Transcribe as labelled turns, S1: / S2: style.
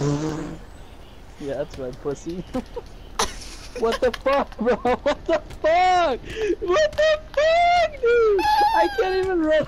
S1: yeah, that's right, pussy. what the fuck, bro? What the fuck? What the fuck, dude? I can't even run.